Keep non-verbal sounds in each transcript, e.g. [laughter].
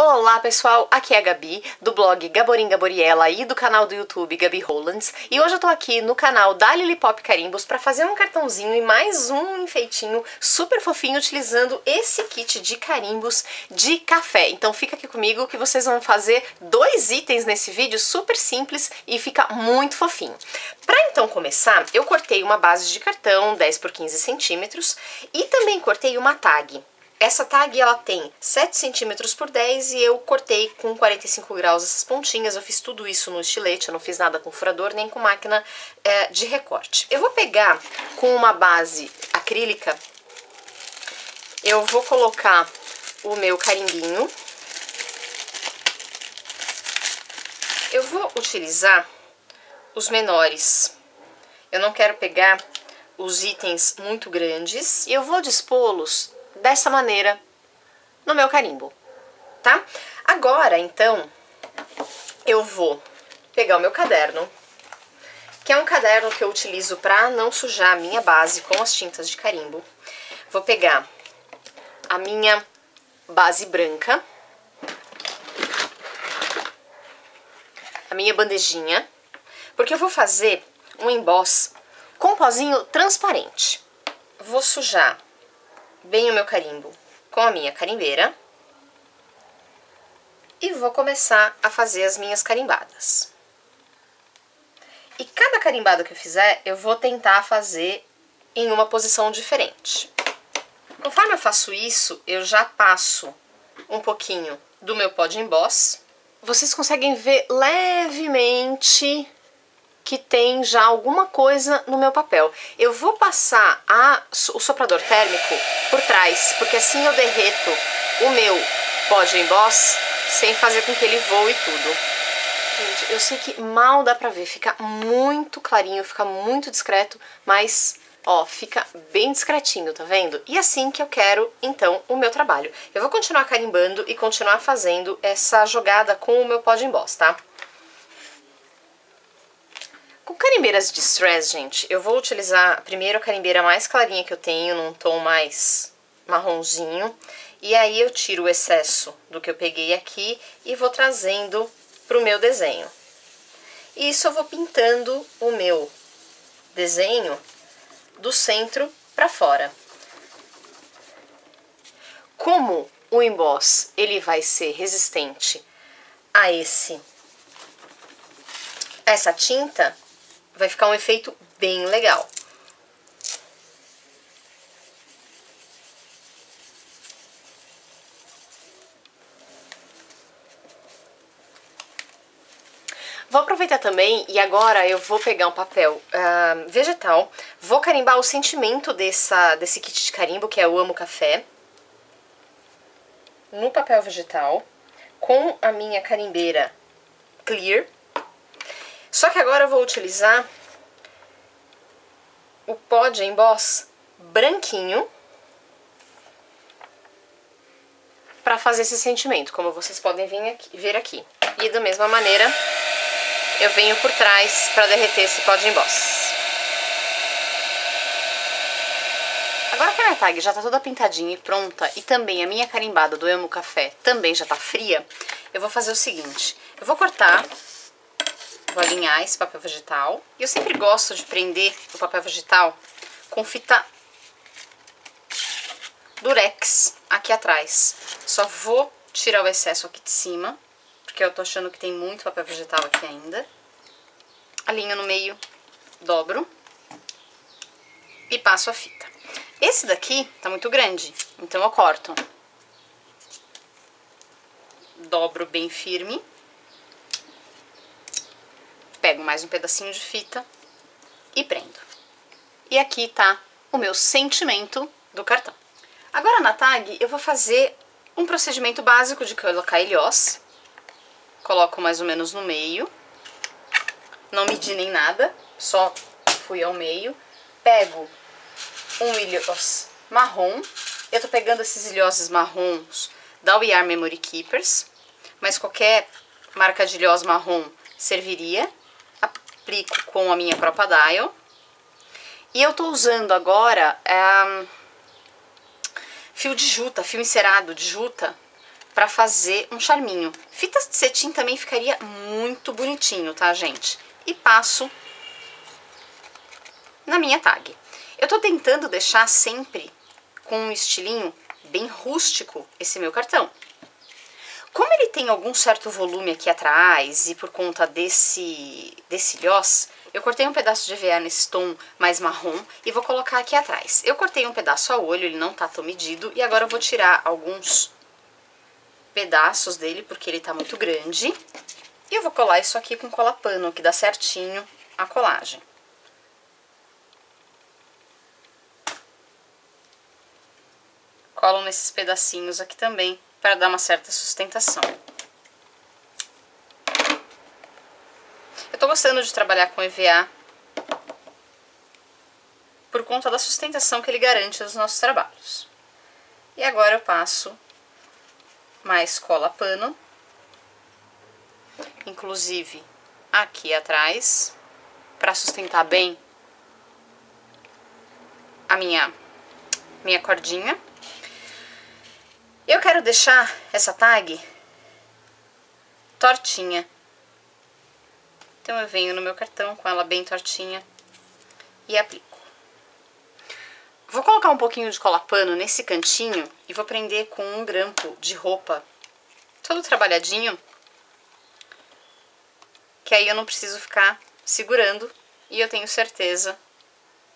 Olá pessoal, aqui é a Gabi, do blog Gaborim Gaboriela e do canal do YouTube Gabi Hollands e hoje eu tô aqui no canal da Lilipop Carimbos para fazer um cartãozinho e mais um enfeitinho super fofinho utilizando esse kit de carimbos de café. Então fica aqui comigo que vocês vão fazer dois itens nesse vídeo super simples e fica muito fofinho. Para então começar, eu cortei uma base de cartão 10 por 15 centímetros e também cortei uma tag. Essa tag ela tem 7 centímetros por 10 e eu cortei com 45 graus essas pontinhas. Eu fiz tudo isso no estilete, eu não fiz nada com furador nem com máquina é, de recorte. Eu vou pegar com uma base acrílica, eu vou colocar o meu carimbinho. Eu vou utilizar os menores. Eu não quero pegar os itens muito grandes. E eu vou dispô-los dessa maneira no meu carimbo, tá? Agora, então, eu vou pegar o meu caderno, que é um caderno que eu utilizo para não sujar a minha base com as tintas de carimbo. Vou pegar a minha base branca, a minha bandejinha, porque eu vou fazer um emboss com pozinho transparente. Vou sujar bem o meu carimbo com a minha carimbeira e vou começar a fazer as minhas carimbadas. E cada carimbada que eu fizer, eu vou tentar fazer em uma posição diferente. Conforme eu faço isso, eu já passo um pouquinho do meu pó de emboss. Vocês conseguem ver levemente que tem já alguma coisa no meu papel. Eu vou passar a, o soprador térmico por trás, porque assim eu derreto o meu pó de emboss sem fazer com que ele voe tudo. Gente, eu sei que mal dá pra ver, fica muito clarinho, fica muito discreto, mas ó, fica bem discretinho, tá vendo? E assim que eu quero, então, o meu trabalho. Eu vou continuar carimbando e continuar fazendo essa jogada com o meu pó de emboss, tá? Com carimbeiras de stress, gente, eu vou utilizar primeiro a carimbeira mais clarinha que eu tenho, num tom mais marronzinho. E aí eu tiro o excesso do que eu peguei aqui e vou trazendo pro meu desenho. E isso eu vou pintando o meu desenho do centro para fora. Como o emboss ele vai ser resistente a esse essa tinta, vai ficar um efeito bem legal. Vou aproveitar também e agora eu vou pegar um papel uh, vegetal, vou carimbar o sentimento dessa, desse kit de carimbo, que é o Amo Café, no papel vegetal, com a minha carimbeira Clear, só que agora eu vou utilizar o pó de emboss branquinho para fazer esse sentimento, como vocês podem aqui, ver aqui. E da mesma maneira, eu venho por trás para derreter esse pó de emboss. Agora que a minha tag já tá toda pintadinha e pronta, e também a minha carimbada do Amo Café também já tá fria, eu vou fazer o seguinte, eu vou cortar Vou alinhar esse papel vegetal. E eu sempre gosto de prender o papel vegetal com fita durex aqui atrás. Só vou tirar o excesso aqui de cima, porque eu tô achando que tem muito papel vegetal aqui ainda. Alinho no meio, dobro e passo a fita. Esse daqui tá muito grande, então eu corto. Dobro bem firme pego mais um pedacinho de fita e prendo. E aqui tá o meu sentimento do cartão. Agora na tag eu vou fazer um procedimento básico de colocar ilhós. Coloco mais ou menos no meio. Não medi nem nada, só fui ao meio. Pego um ilhós marrom. Eu tô pegando esses ilhoses marrons da We Are Memory Keepers, mas qualquer marca de ilhós marrom serviria aplico com a minha própria Dial. E eu tô usando agora é, fio de juta, fio encerado de juta, para fazer um charminho. Fita de cetim também ficaria muito bonitinho, tá, gente? E passo na minha tag. Eu tô tentando deixar sempre com um estilinho bem rústico esse meu cartão. Como ele tem algum certo volume aqui atrás e por conta desse, desse lhós, eu cortei um pedaço de EVA nesse tom mais marrom e vou colocar aqui atrás. Eu cortei um pedaço a olho, ele não tá tão medido, e agora eu vou tirar alguns pedaços dele, porque ele tá muito grande. E eu vou colar isso aqui com cola pano, que dá certinho a colagem. Colo nesses pedacinhos aqui também, para dar uma certa sustentação. Eu tô gostando de trabalhar com EVA por conta da sustentação que ele garante nos nossos trabalhos. E agora eu passo mais cola pano, inclusive aqui atrás, para sustentar bem a minha, minha cordinha. Eu quero deixar essa tag tortinha. Então eu venho no meu cartão com ela bem tortinha e aplico. Vou colocar um pouquinho de cola pano nesse cantinho e vou prender com um grampo de roupa todo trabalhadinho, que aí eu não preciso ficar segurando e eu tenho certeza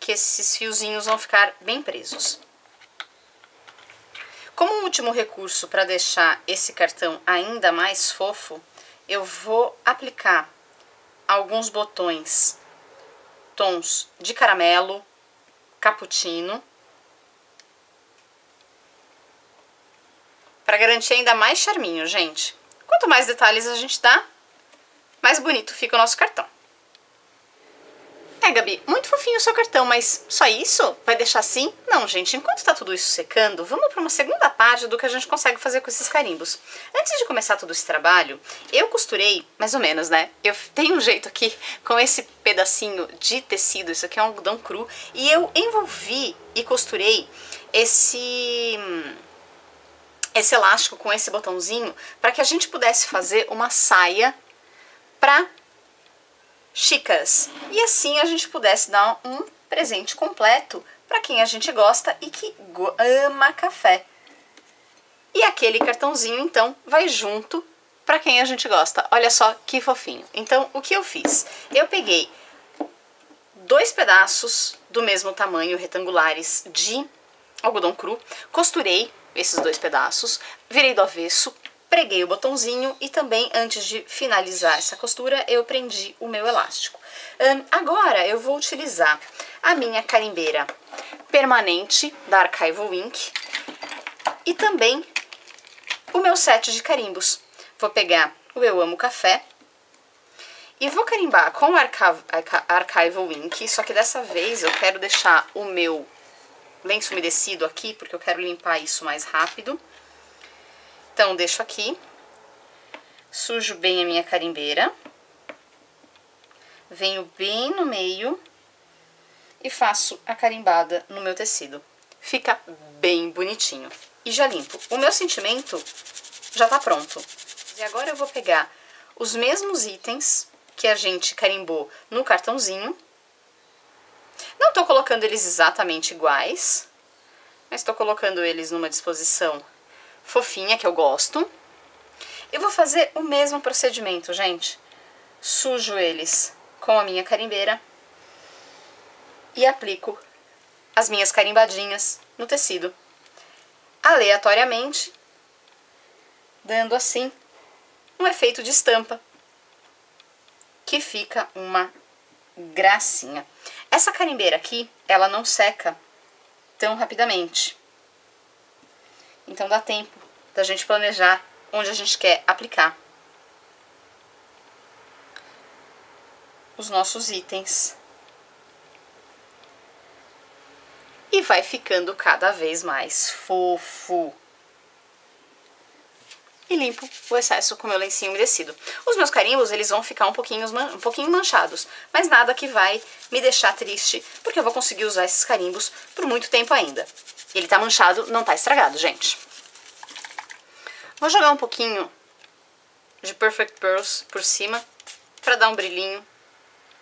que esses fiozinhos vão ficar bem presos. Último recurso para deixar esse cartão ainda mais fofo, eu vou aplicar alguns botões tons de caramelo, cappuccino, para garantir ainda mais charminho, gente. Quanto mais detalhes a gente dá, mais bonito fica o nosso cartão. É, Gabi, muito fofinho o seu cartão, mas só isso? Vai deixar assim? Não, gente, enquanto tá tudo isso secando, vamos para uma segunda parte do que a gente consegue fazer com esses carimbos. Antes de começar todo esse trabalho, eu costurei, mais ou menos, né? Eu tenho um jeito aqui [laughs] com esse pedacinho de tecido, isso aqui é um algodão cru, e eu envolvi e costurei esse esse elástico com esse botãozinho para que a gente pudesse fazer uma saia para chicas. E assim a gente pudesse dar um presente completo para quem a gente gosta e que ama café. E aquele cartãozinho, então, vai junto para quem a gente gosta. Olha só que fofinho. Então, o que eu fiz? Eu peguei dois pedaços do mesmo tamanho, retangulares, de algodão cru, costurei esses dois pedaços, virei do avesso, preguei o botãozinho e também, antes de finalizar essa costura, eu prendi o meu elástico. Um, agora eu vou utilizar a minha carimbeira permanente da Archival Ink e também o meu set de carimbos. Vou pegar o Eu Amo Café e vou carimbar com a Archival Ink, só que dessa vez eu quero deixar o meu lenço umedecido aqui, porque eu quero limpar isso mais rápido. Então, deixo aqui, sujo bem a minha carimbeira, venho bem no meio e faço a carimbada no meu tecido. Fica bem bonitinho. E já limpo. O meu sentimento já tá pronto. E agora eu vou pegar os mesmos itens que a gente carimbou no cartãozinho. Não tô colocando eles exatamente iguais, mas tô colocando eles numa disposição fofinha, que eu gosto. Eu vou fazer o mesmo procedimento, gente. Sujo eles com a minha carimbeira e aplico as minhas carimbadinhas no tecido, aleatoriamente, dando assim um efeito de estampa, que fica uma gracinha. Essa carimbeira aqui, ela não seca tão rapidamente. Então dá tempo da gente planejar onde a gente quer aplicar os nossos itens. E vai ficando cada vez mais fofo. E limpo o excesso com meu lencinho umedecido. Os meus carimbos, eles vão ficar um pouquinho, um pouquinho manchados, mas nada que vai me deixar triste, porque eu vou conseguir usar esses carimbos por muito tempo ainda. Ele tá manchado, não tá estragado, gente. Vou jogar um pouquinho de Perfect Pearls por cima para dar um brilhinho.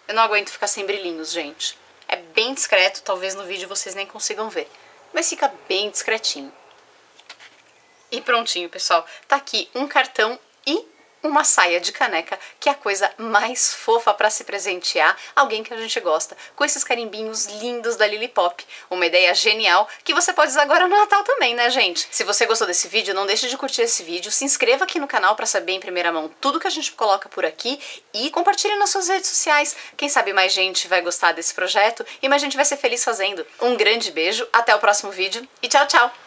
Eu não aguento ficar sem brilhinhos, gente. É bem discreto, talvez no vídeo vocês nem consigam ver, mas fica bem discretinho. E prontinho, pessoal. Tá aqui um cartão e uma saia de caneca, que é a coisa mais fofa para se presentear alguém que a gente gosta, com esses carimbinhos lindos da Lily Pop. Uma ideia genial que você pode usar agora no Natal também, né, gente? Se você gostou desse vídeo, não deixe de curtir esse vídeo, se inscreva aqui no canal para saber em primeira mão tudo que a gente coloca por aqui e compartilhe nas suas redes sociais. Quem sabe mais gente vai gostar desse projeto e mais gente vai ser feliz fazendo. Um grande beijo, até o próximo vídeo e tchau, tchau!